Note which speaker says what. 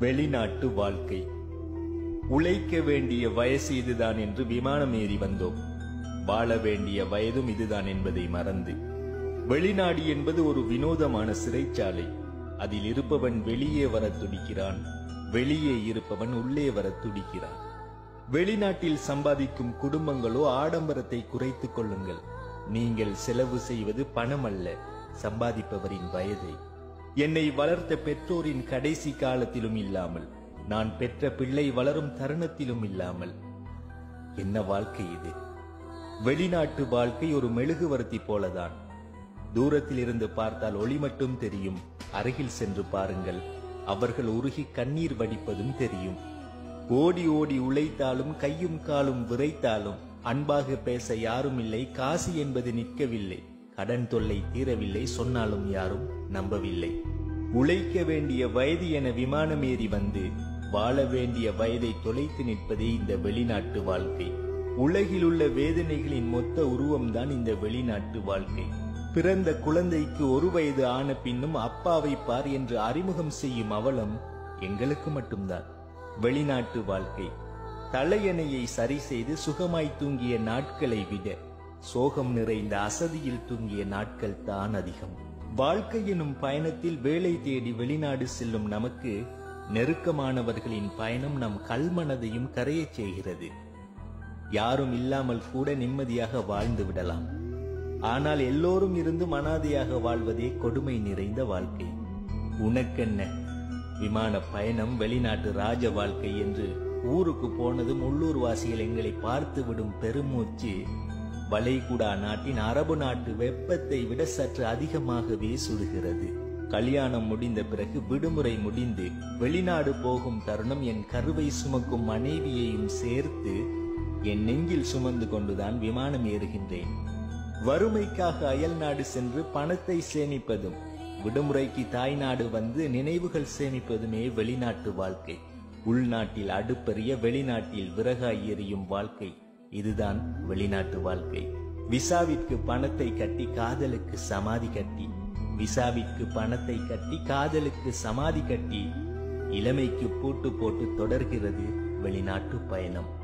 Speaker 1: வெளிநாட்டு வாழ்க்கை. உழைக்க வேண்டிய வயசு இதுதான் என்று விமானம் ஏறி வந்தோம். வாழ வேண்டிய வயதும் இதுதான் என்பதை மறந்து. வெளிநாடு என்பது ஒரு வினோதமான சிறைச்சாலை. அதில் இருப்பவன் வெளியே வர துடிக்கிறான். வெளியே இருப்பவன் உள்ளே வர துடிக்கிறான். வெளிநாட்டில் சம்பாதிக்கும் குடும்பங்களோ ஆடம்பரத்தை குறைத்துக் கொள்ளுங்கள். நீங்கள் செலவு செய்வது பணம் அல்ல சம்பாதிப்பவரின் வயதை. என்னை வளர்த்த பெற்றோரின் கடைசி காலத்திலும் இல்லாமல் நான் பெற்ற பிள்ளை வளரும் தருணத்திலும் இல்லாமல். என்ன வாழ்க்கை இது? வெளிநாட்டு வாழ்க்கை ஒரு மெழுகுவர்த்தி போலதான். தூரத்தில் இருந்து பார்த்தால் ஒளி மட்டும் தெரியும் அருகில் சென்று பாருங்கள் அவர்கள் உருகி கண்ணீர் வடிப்பதும் தெரியும். ஓடி ஓடி உழைத்தாலும் கையும் காலும் விரைத்தாலும் அன்பாக பேச யாரும் இல்லை காசு என்பது நிற்கவில்லை. கடன் தொல்லை தீரவில்லை சொன்னாலும் யாரும் நம்பவில்லை. உழைக்க வேண்டிய வயது என விமானம் ஏறி வந்து வாழ வேண்டிய வயதை தொலைத்து நிற்பதே இந்த வெளிநாட்டு வாழ்க்கை. உலகில் உள்ள வேதனைகளின் மொத்த உருவம்தான் இந்த வெளிநாட்டு வாழ்க்கை. பிறந்த குழந்தைக்கு ஒரு வயது ஆன பின்னும் அப்பாவை பார் என்று அறிமுகம் செய்யும் அவலம் எங்களுக்கு மட்டும்தான். வெளிநாட்டு வாழ்க்கை. தலையணையை சரி செய்து சுகமாய் தூங்கிய நாட்களை விட சோகம் நிறைந்த அசதியில் தூங்கிய நாட்கள் தான் அதிகம். வாழ்க்கை எனும் பயணத்தில் வேலை தேடி வெளிநாடு செல்லும் நமக்கு நெருக்கமானவர்களின் பயணம் நம் கல்மனதையும் கரையச் செய்கிறது. யாரும் இல்லாமல் கூட நிம்மதியாக வாழ்ந்து விடலாம். ஆனால் எல்லோரும் இருந்து மனாதையாக வாழ்வதே கொடுமை நிறைந்த வாழ்க்கை. உனக்கென்ன? விமான பயணம் வெளிநாட்டு ராஜ வாழ்க்கை என்று ஊருக்கு போனதும் உள்ளூர் வாசிகள் எங்களை பார்த்து விடும் பெருமூச்சு வளைகுடா நாட்டின் அரபு நாட்டு வெப்பத்தை விட சற்று அதிகமாகவே சுடுகிறது. கல்யாணம் முடிந்த பிறகு விடுமுறை முடிந்து வெளிநாடு போகும் தருணம் என் கருவை சுமக்கும் மனைவியையும் சேர்த்து என் நெஞ்சில் சுமந்து கொண்டுதான் விமானம் ஏறுகின்றேன். வறுமைக்காக அயல் நாடு சென்று பணத்தை சேமிப்பதும் விடுமுறைக்கு தாய் நாடு வந்து நினைவுகள் சேமிப்பதுமே வெளிநாட்டு வாழ்க்கை. உள்நாட்டில் அடுப்பெரிய வெளிநாட்டில் விறகாய் எரியும் வாழ்க்கை. இதுதான் வெளிநாட்டு வாழ்க்கை. விசாவிற்கு பணத்தை கட்டி காதலுக்கு சமாதி கட்டி விசாவிற்கு பணத்தை கட்டி காதலுக்கு சமாதி கட்டி இளமைக்கு பூட்டு போட்டு தொடர்கிறது வெளிநாட்டு பயணம்.